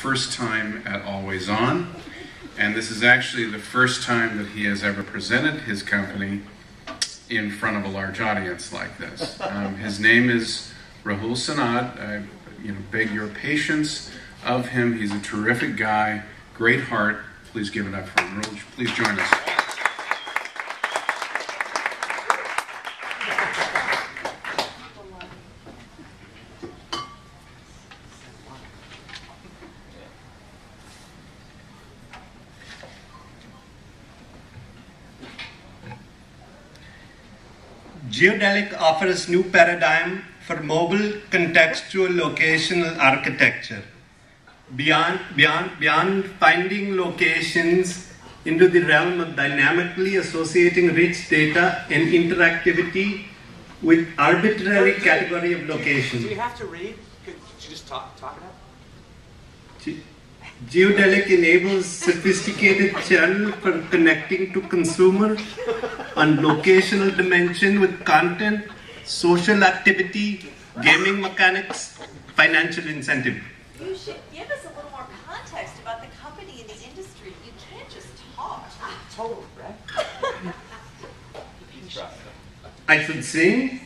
first time at Always On, and this is actually the first time that he has ever presented his company in front of a large audience like this. Um, his name is Rahul Sonnad. I you know, beg your patience of him. He's a terrific guy, great heart. Please give it up for him. Please join us. Geodelic offers new paradigm for mobile contextual locational architecture. Beyond, beyond, beyond finding locations into the realm of dynamically associating rich data and interactivity with arbitrary category of location. Do you have to read? Could you just talk, talk it up? Geodelic enables sophisticated channel for connecting to consumer on locational dimension with content, social activity, gaming mechanics, financial incentive. You should give us a little more context about the company and the industry. You can't just talk. Totally, right? I should sing.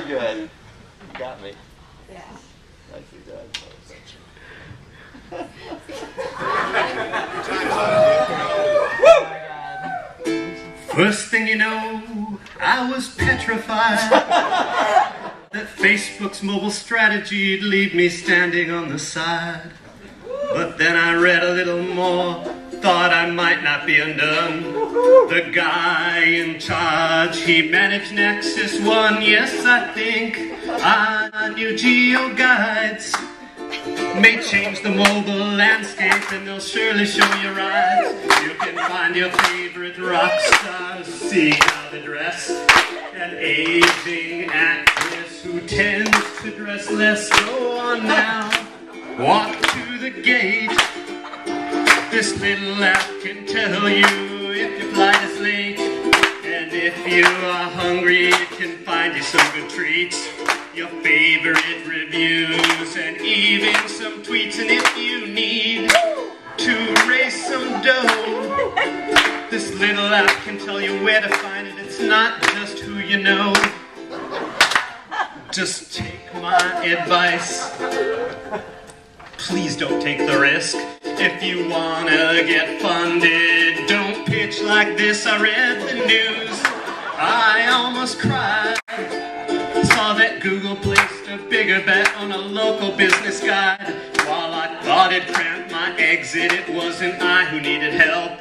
Very good. You got me. Nicely done. First thing you know, I was petrified that Facebook's mobile strategy'd leave me standing on the side. But then I read a little more, thought I might not be undone. The guy in charge, he managed Nexus One. Yes, I think I knew Geo Guides may change the mobile landscape and they'll surely show you rides. You can find your favorite rock stars, see how they dress. An aging actress who tends to dress less. Go on now, walk to the gate. This little app can tell you if your flight is late. And if you are hungry, it can find you some good treats. Your favorite reviews and even some tweets. And if you need to raise some dough, this little app can tell you where to find it. It's not just who you know. Just take my advice. Please don't take the risk. If you wanna get funded, don't pitch like this. I read the news. I almost cried. Saw that Google placed a bigger bet on a local business guide. While I thought it cramped my exit, it wasn't I who needed help.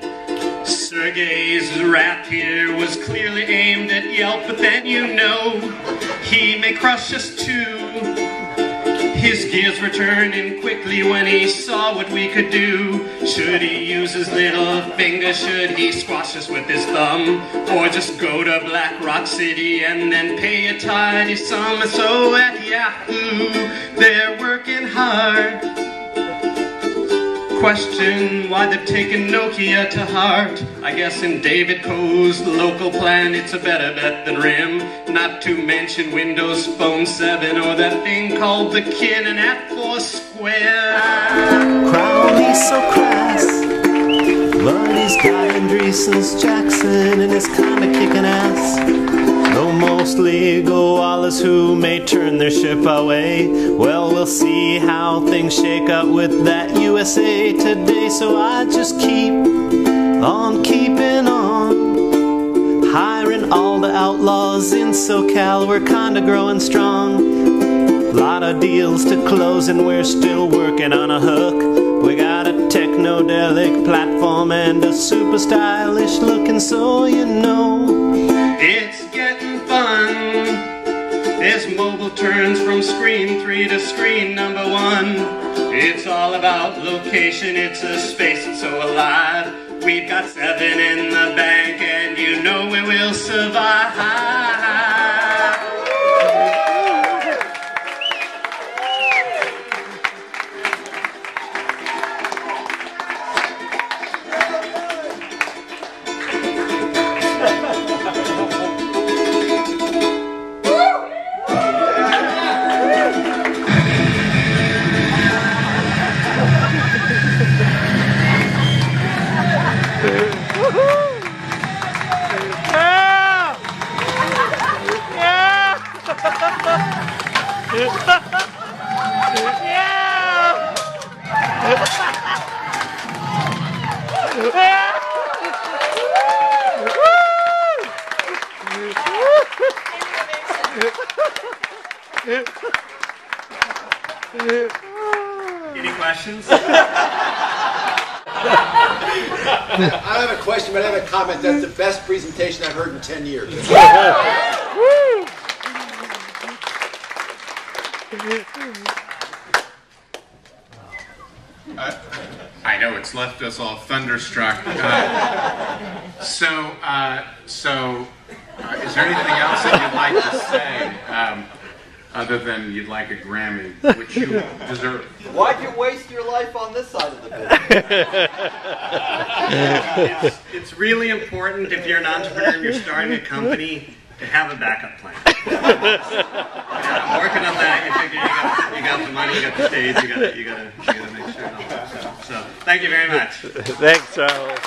Sergey's rap here was clearly aimed at Yelp, but then you know he may crush us too. His gears were turning quickly when he saw what we could do. Should he use his little finger? Should he squash us with his thumb? Or just go to Black Rock City and then pay a tidy sum? So at Yahoo, they're working hard. Question why they've taken Nokia to heart. I guess in David Ko's local plan, it's a better bet than RIM. Not to mention Windows Phone 7 or that thing called the Kin and at Foursquare. Crowley's so crass, but he's got Andreessen's Jackson and is kinda kicking ass. Though mostly Gowalla's who may turn their ship away. Well, we'll see how things shake up with that USA today. So I just keep on keeping on. Hiring all the outlaws in SoCal, we're kinda growing strong. Lot of deals to close, and we're still working on a hook. We got a technodelic platform and a super stylish looking, so you know. It's as mobile turns from screen three to screen number one. It's all about location, it's a space that's so alive. We've got seven in the bank, and you know we will survive. Any questions? I don't have a question, but I have a comment. That's the best presentation I've heard in 10 years. I know it's left us all thunderstruck. Uh, so, uh, so, uh, is there anything else that you'd like to say, um, other than you'd like a Grammy, which you deserve? Why'd you waste your life on this side of the business? it's, it's really important if you're an entrepreneur and you're starting a company to have a backup plan. Yeah, I'm working on that. You figure you got, you got the money, you got the stage, you got you got to you got make sure. out. So thank you very much. Thanks, Charles.